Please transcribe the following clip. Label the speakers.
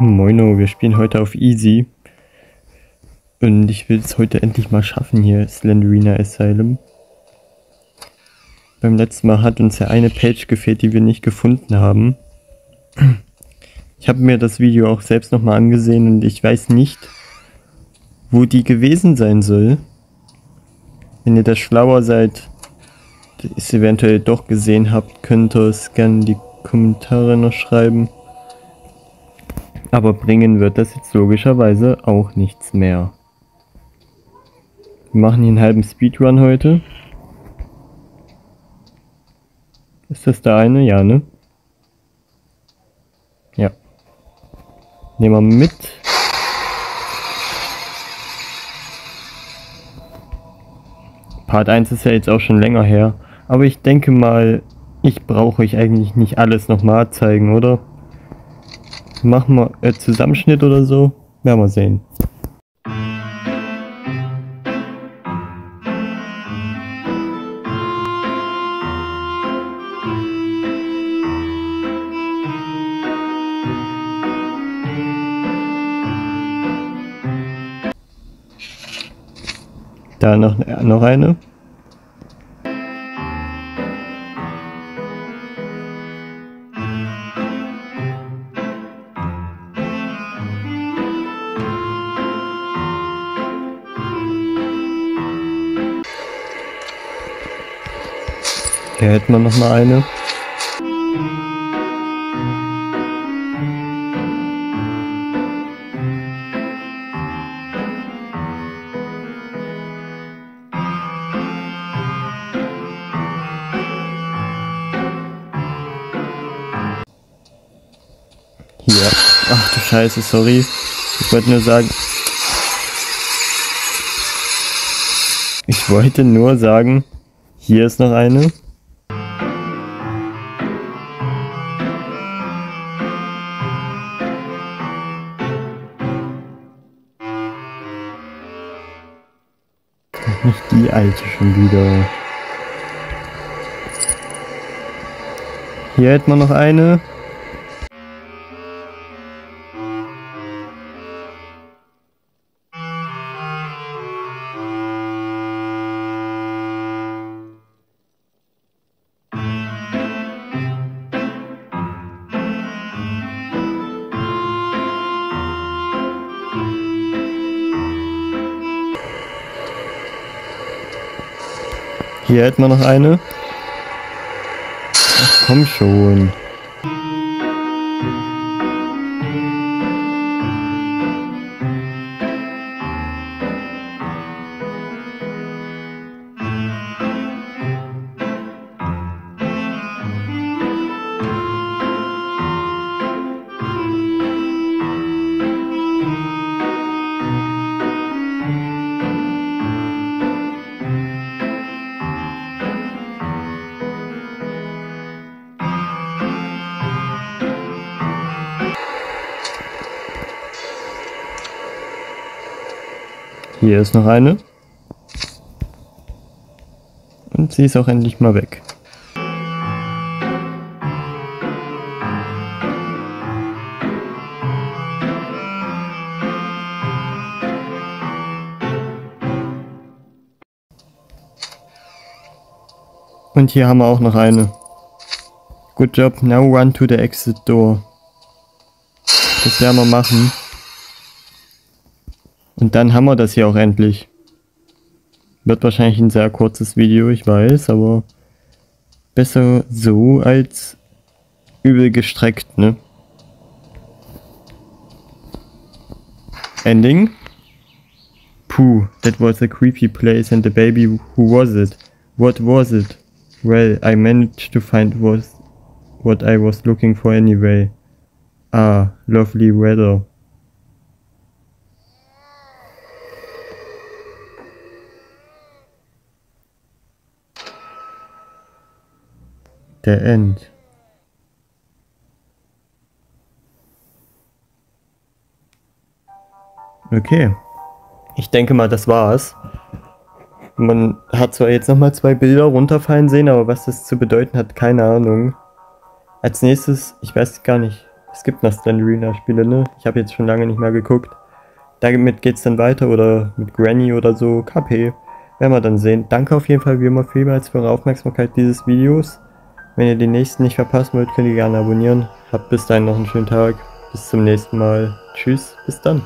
Speaker 1: Moino, wir spielen heute auf Easy. Und ich will es heute endlich mal schaffen hier, Slenderina Asylum. Beim letzten Mal hat uns ja eine Page gefehlt, die wir nicht gefunden haben. Ich habe mir das Video auch selbst nochmal angesehen und ich weiß nicht, wo die gewesen sein soll. Wenn ihr da schlauer seid, es eventuell doch gesehen habt, könnt ihr es gerne in die Kommentare noch schreiben. Aber bringen wird das jetzt logischerweise auch nichts mehr. Wir machen hier einen halben Speedrun heute. Ist das der eine? Ja, ne? Ja. Nehmen wir mit. Part 1 ist ja jetzt auch schon länger her. Aber ich denke mal, ich brauche euch eigentlich nicht alles nochmal zeigen, oder? Machen wir äh, Zusammenschnitt oder so. Werden wir sehen. Da noch, noch eine. Hier hätten wir noch mal eine. Hier. Ach du Scheiße, sorry. Ich wollte nur sagen. Ich wollte nur sagen, hier ist noch eine. Nicht die alte schon wieder. Hier hätten wir noch eine. Hier hätten wir noch eine. Ach, komm schon. Hier ist noch eine. Und sie ist auch endlich mal weg. Und hier haben wir auch noch eine. Good job, now run to the exit door. Das werden wir machen. Und dann haben wir das hier auch endlich. Wird wahrscheinlich ein sehr kurzes Video, ich weiß, aber besser so als übel gestreckt, ne? Ending. Puh, that was a creepy place and the baby, who was it? What was it? Well, I managed to find was what I was looking for anyway. Ah, lovely weather. Der End. Okay. Ich denke mal, das war's. Man hat zwar jetzt nochmal zwei Bilder runterfallen sehen, aber was das zu bedeuten hat, keine Ahnung. Als nächstes, ich weiß gar nicht, Es gibt noch Slenderina-Spiele, ne? Ich habe jetzt schon lange nicht mehr geguckt. Damit geht's dann weiter oder mit Granny oder so. KP. Werden wir dann sehen. Danke auf jeden Fall wie immer vielmals für eure Aufmerksamkeit dieses Videos. Wenn ihr den nächsten nicht verpassen wollt, könnt ihr gerne abonnieren. Habt bis dahin noch einen schönen Tag. Bis zum nächsten Mal. Tschüss, bis dann.